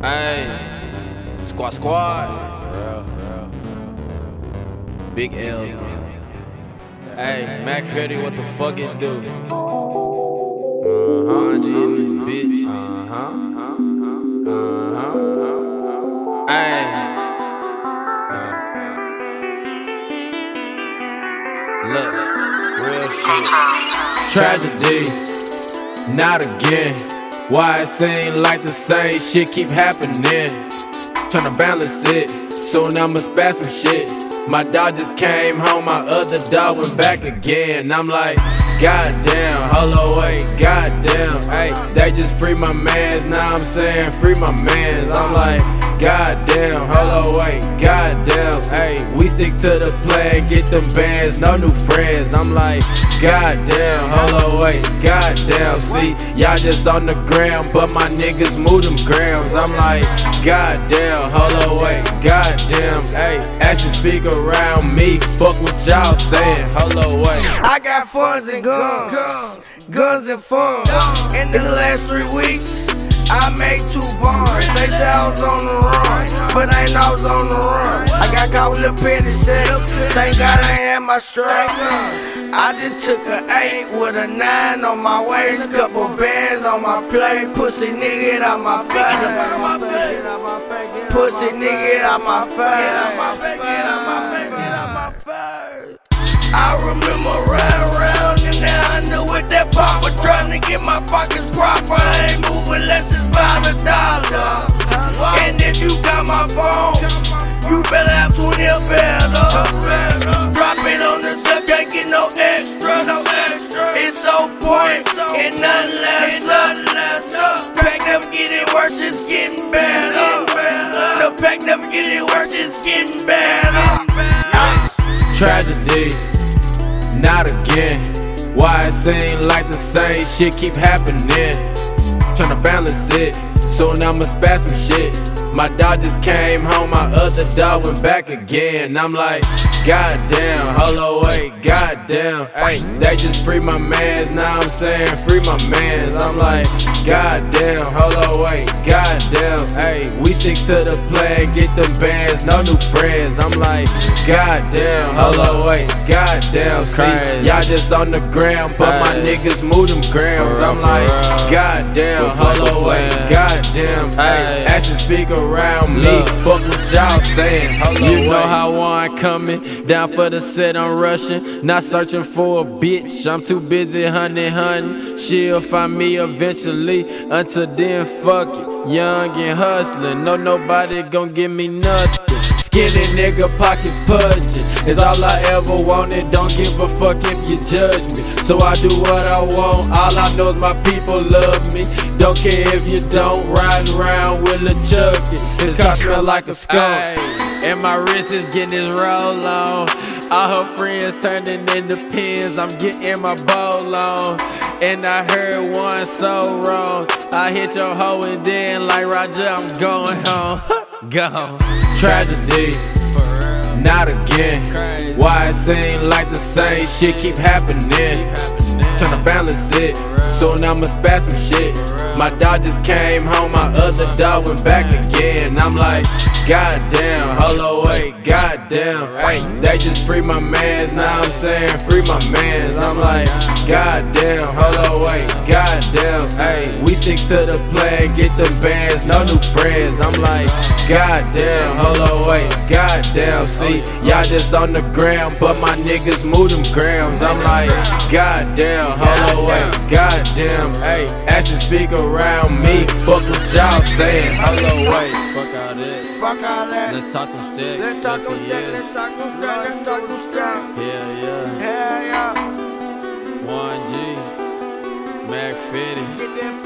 Hey, squad, squad. Big L's, man. Hey, Mac Feddie, what the fuck it do? Uh huh, G in this bitch. Uh huh, uh huh. Hey. Look, real shit. Tragedy, not again. Why it seem like the same shit keep happening? Tryna balance it, soon I'ma spaz some shit. My dog just came home, my other dog went back again. I'm like, goddamn, hold wait, goddamn, hey, they just free my mans. Now I'm saying free my mans. I'm like, goddamn, hold wait, goddamn, hey, stick to the plan, get them bands, no new friends. I'm like, goddamn, hold wait, goddamn, see, y'all just on the ground, but my niggas move them grams. I'm like, goddamn, hold wait, goddamn, hey, actions speak around me, fuck what y'all saying, hold wait. I got funds and guns, guns and fun. In the last three weeks, I made two bonds. They said I was on the run, but I ain't I was on the run. I got caught with a penny set. Thank God I ain't had my strap. I just took a eight with a nine on my waist, couple bands on my plate. Pussy nigga out my face. Pussy nigga out my face. I remember riding around you better have 20 or better. Drop it on the step, can't get no extra. No extra. It's so point and nothing less. The pack never get it worse, it's getting better. The pack never get it worse, it's getting better. Tragedy, not again. Why it seem like the same shit keep happening? Tryna balance it, soon I'ma spaz some shit. My dog just came home, my other dog went back again. I'm like, goddamn, hold wait, goddamn, hey, they just free my mans. Now I'm saying free my mans. I'm like, goddamn, hold wait, goddamn, hey, we stick to the plan, get them bands, no new friends. I'm like, goddamn, hold wait, goddamn, see, y'all just on the ground, but my niggas move them grams. I'm like, goddamn, hold wait, goddamn, hey, actions speak around me. Fuck what y'all saying. You know how I'm coming down for the set. I'm rushing, not searching for a bitch. I'm too busy hunting, hunting. She'll find me eventually. Until then, fuck it. Young and hustling. No nobody gon' give me nothing. Skinny nigga pockets pudging is all I ever wanted. Don't give a fuck if you judge me. So I do what I want. All I know is my people love me. Don't care if you don't. Riding around with a chucky. His car smell like a skunk. And my wrist is getting this roll on. All her friends turning into pins. I'm getting my bowl on. And I heard one so wrong. I hit your hoe and then like Roger, I'm going home. Gone. Tragedy, not again. Why it seem like the same shit keep happening? Tryna balance it, soon I'ma spaz some shit. My dog just came home, my other dog went back again. I'm like, goddamn, hold wait, goddamn, hey, they just free my mans. Now I'm saying free my mans. I'm like, goddamn, hold wait, goddamn, hey, we stick to the plan, get them bands, no new friends. I'm like, goddamn, hold wait, goddamn, see, y'all just on the ground, but my niggas move them grams. I'm like, goddamn, hold wait, goddamn, hey, actions speak around me. Fuck what y'all saying, hold wait, about it. Fuck all that. Let's talk them sticks. Let's talk them sticks. Let's talk them sticks. Let's talk them sticks. Hell yeah. Hell yeah. 1G. Mac 50. Get them